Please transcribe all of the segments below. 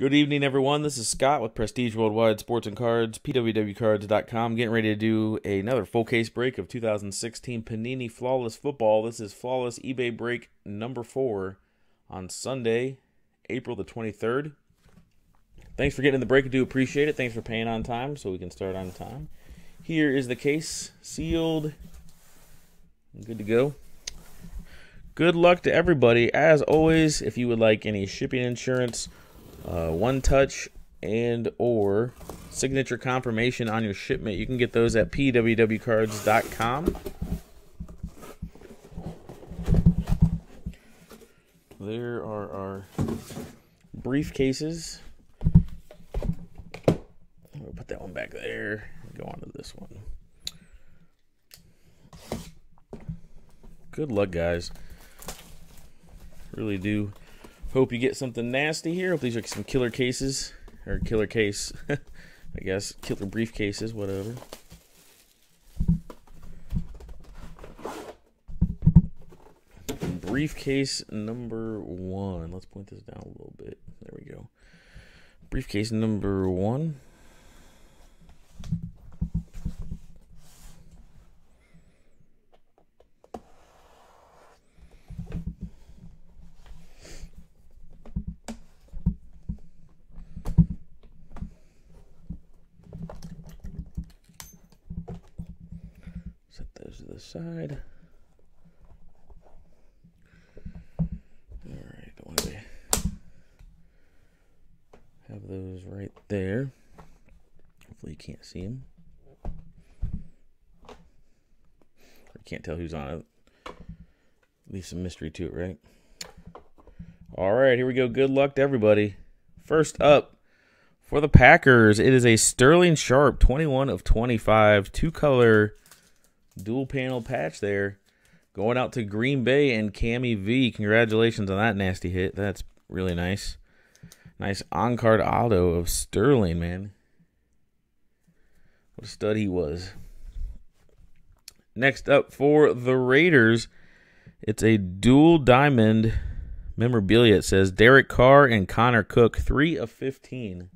Good evening, everyone. This is Scott with Prestige Worldwide Sports and Cards, PWWcards.com. Getting ready to do another full case break of 2016 Panini Flawless Football. This is Flawless eBay break number four on Sunday, April the 23rd. Thanks for getting in the break. I do appreciate it. Thanks for paying on time so we can start on time. Here is the case, sealed. Good to go. Good luck to everybody. As always, if you would like any shipping insurance, uh, one touch and or signature confirmation on your shipment. You can get those at pwwcards.com. There are our briefcases. We'll put that one back there. Go on to this one. Good luck, guys. Really do Hope you get something nasty here. Hope these are some killer cases. Or killer case, I guess. Killer briefcases, whatever. Briefcase number one. Let's point this down a little bit. There we go. Briefcase number one. to the side. All right, want to have those right there. Hopefully you can't see them. You can't tell who's on it. Leave some mystery to it, right? All right, here we go. Good luck to everybody. First up, for the Packers, it is a Sterling Sharpe, 21 of 25, two color dual panel patch there. Going out to Green Bay and Cami V. Congratulations on that nasty hit. That's really nice. Nice on card auto of Sterling, man. What a stud he was. Next up for the Raiders, it's a dual diamond memorabilia. It says Derek Carr and Connor Cook, 3 of 15.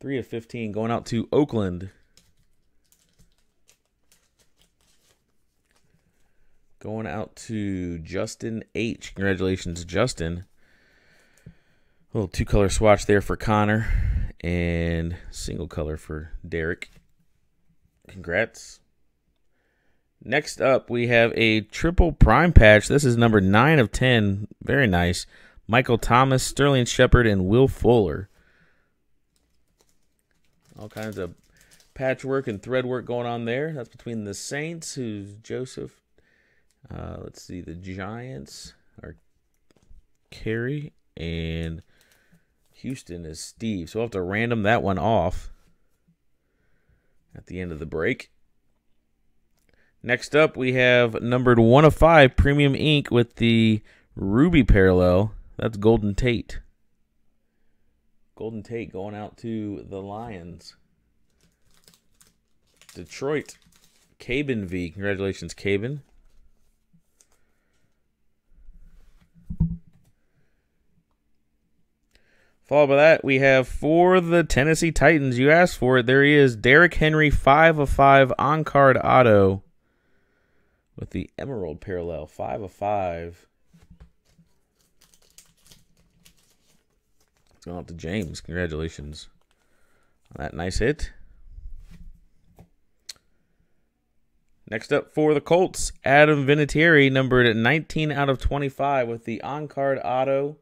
3 of 15 going out to Oakland. Going out to Justin H. Congratulations, Justin. A little two color swatch there for Connor and single color for Derek. Congrats. Next up, we have a triple prime patch. This is number 9 of 10. Very nice. Michael Thomas, Sterling Shepard, and Will Fuller. All kinds of patchwork and thread work going on there. That's between the Saints, who's Joseph uh, let's see, the Giants are Kerry and Houston is Steve. So we'll have to random that one off at the end of the break. Next up, we have numbered one of five premium ink with the Ruby parallel. That's Golden Tate. Golden Tate going out to the Lions. Detroit, Cabin V. Congratulations, Cabin. Followed by that, we have for the Tennessee Titans. You asked for it. There he is. Derrick Henry, 5 of 5 on card auto with the Emerald parallel. 5 of 5. It's going out to James. Congratulations on that nice hit. Next up for the Colts, Adam Vinatieri, numbered at 19 out of 25 with the on card auto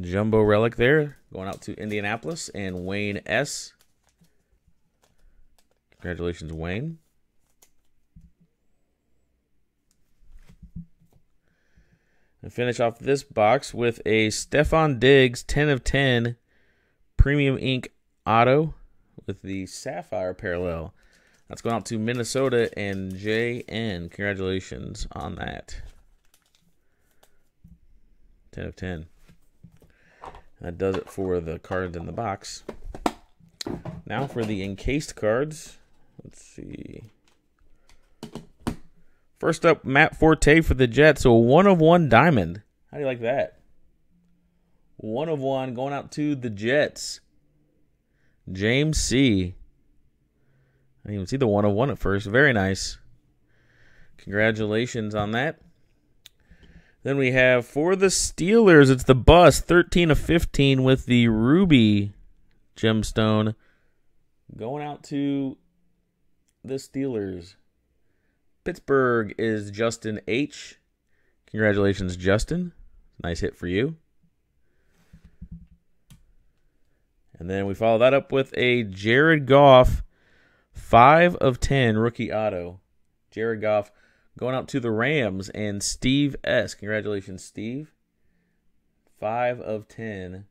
Jumbo relic there. Going out to Indianapolis and Wayne S. Congratulations, Wayne. And finish off this box with a Stefon Diggs 10 of 10 Premium Ink Auto with the Sapphire parallel. That's going out to Minnesota and JN. Congratulations on that. 10 of 10. That does it for the cards in the box. Now for the encased cards. Let's see. First up, Matt Forte for the Jets. So one of one diamond. How do you like that? One of one going out to the Jets. James C. I didn't even see the one of one at first. Very nice. Congratulations on that. Then we have for the Steelers, it's the bus 13 of 15 with the ruby gemstone going out to the Steelers. Pittsburgh is Justin H. Congratulations, Justin. Nice hit for you. And then we follow that up with a Jared Goff 5 of 10 rookie auto. Jared Goff Going out to the Rams and Steve S. Congratulations, Steve. Five of ten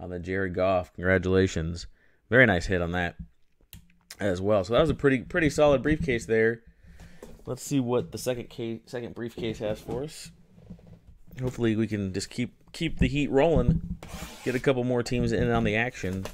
on the Jared Goff. Congratulations. Very nice hit on that as well. So that was a pretty pretty solid briefcase there. Let's see what the second case, second briefcase has for us. Hopefully we can just keep keep the heat rolling. Get a couple more teams in on the action.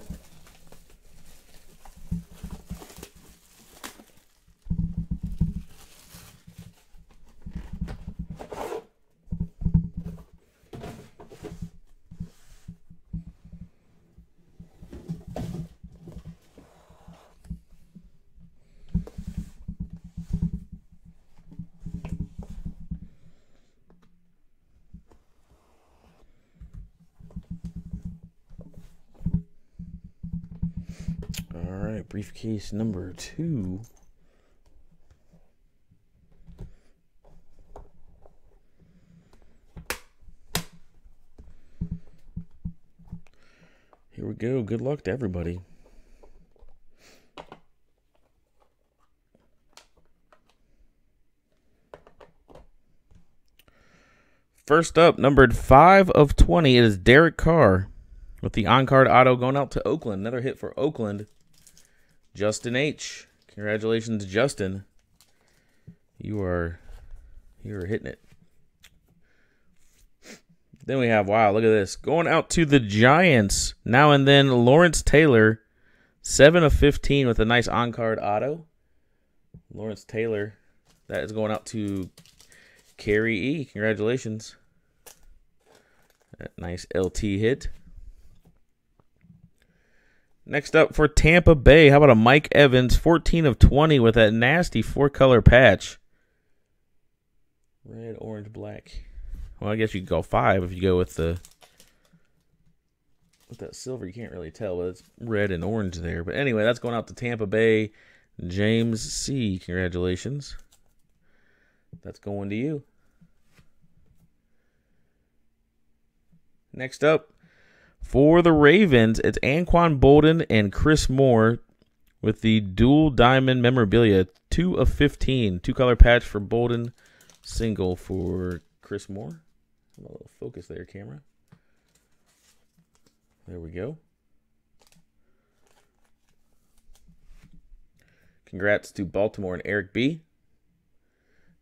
Briefcase number two. Here we go. Good luck to everybody. First up, numbered 5 of 20, it is Derek Carr with the on card auto going out to Oakland. Another hit for Oakland. Justin H. Congratulations, Justin. You are you are hitting it. Then we have wow, look at this. Going out to the Giants. Now and then Lawrence Taylor, 7 of 15 with a nice on-card auto. Lawrence Taylor. That is going out to Carrie E. Congratulations. That nice LT hit. Next up for Tampa Bay, how about a Mike Evans, 14 of 20 with that nasty four color patch? Red, orange, black. Well, I guess you could go five if you go with the with that silver. You can't really tell, but it's red and orange there. But anyway, that's going out to Tampa Bay. James C. Congratulations. That's going to you. Next up, for the Ravens, it's Anquan Boldin and Chris Moore with the dual diamond memorabilia. Two of 15. Two color patch for Boldin, single for Chris Moore. A little focus there, camera. There we go. Congrats to Baltimore and Eric B.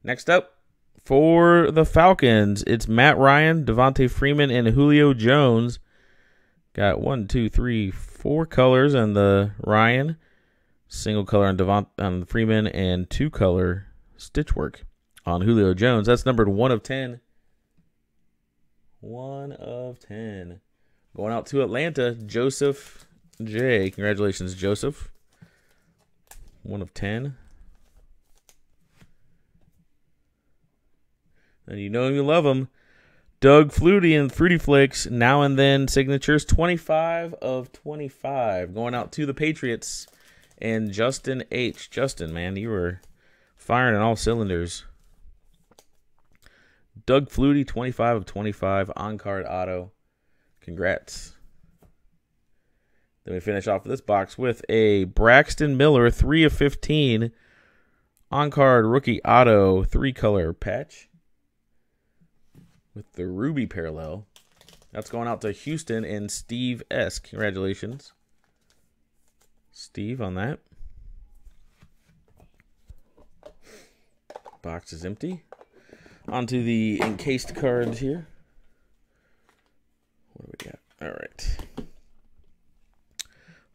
Next up, for the Falcons, it's Matt Ryan, Devonta Freeman, and Julio Jones Got one, two, three, four colors on the Ryan, single color on Devont on Freeman, and two color stitch work on Julio Jones. That's numbered one of ten. One of ten. Going out to Atlanta, Joseph J. Congratulations, Joseph. One of ten. And you know you love him. Doug Flutie and Fruity Flicks, now and then signatures 25 of 25 going out to the Patriots and Justin H. Justin, man, you were firing on all cylinders. Doug Flutie, 25 of 25 on card auto. Congrats. Then we finish off this box with a Braxton Miller, 3 of 15 on card rookie auto, three color patch with the Ruby parallel. That's going out to Houston and Steve S. Congratulations. Steve on that. Box is empty. Onto the encased cards here. What do we got? All right.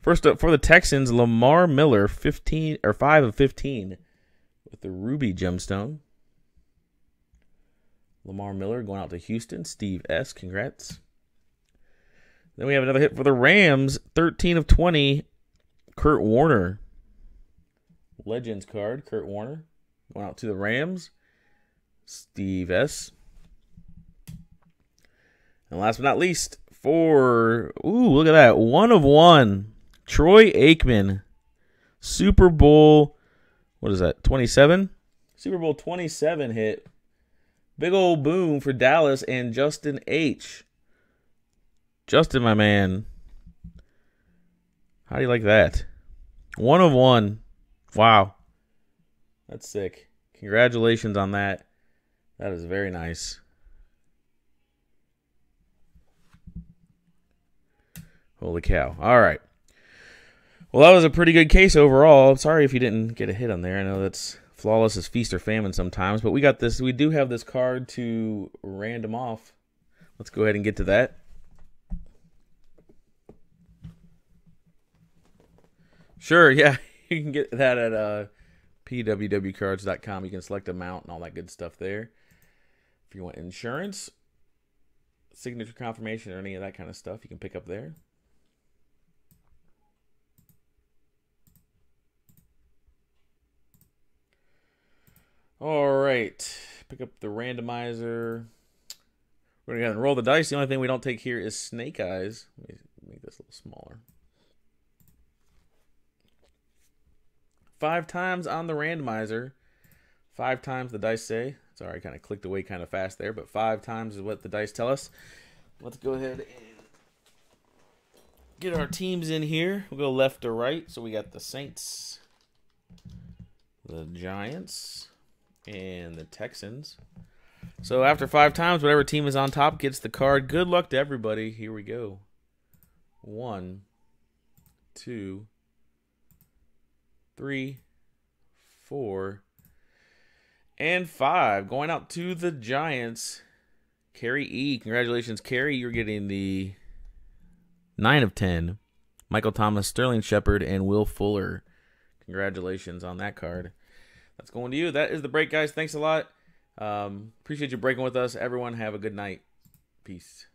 First up for the Texans, Lamar Miller, 15 or 5 of 15 with the ruby gemstone. Lamar Miller going out to Houston. Steve S. Congrats. Then we have another hit for the Rams, 13 of 20, Kurt Warner. Legends card, Kurt Warner. Going out to the Rams, Steve S. And last but not least, for ooh, look at that. One of one. Troy Aikman. Super Bowl what is that? 27? Super Bowl 27 hit. Big old boom for Dallas and Justin H. Justin, my man. How do you like that? One of one. Wow. That's sick. Congratulations on that. That is very nice. Holy cow. All right. Well, that was a pretty good case overall. Sorry if you didn't get a hit on there. I know that's flawless as feast or famine sometimes, but we got this. We do have this card to random off. Let's go ahead and get to that. Sure, yeah. You can get that at uh, pwwcards.com. You can select amount and all that good stuff there. If you want insurance, signature confirmation, or any of that kind of stuff, you can pick up there. All right. Pick up the randomizer. We're going to roll the dice. The only thing we don't take here is snake eyes. Let me make this a little smaller. Five times on the randomizer. Five times the dice say. Sorry, I kind of clicked away kind of fast there, but five times is what the dice tell us. Let's go ahead and get our teams in here. We'll go left to right. So we got the Saints, the Giants, and the Texans. So after five times, whatever team is on top gets the card. Good luck to everybody. Here we go. One, two, three, four, and five. Going out to the Giants. Carrie E. Congratulations, Carrie. You're getting the nine of ten. Michael Thomas, Sterling Shepard, and Will Fuller. Congratulations on that card that's going to you. That is the break, guys. Thanks a lot. Um, appreciate you breaking with us. Everyone, have a good night. Peace.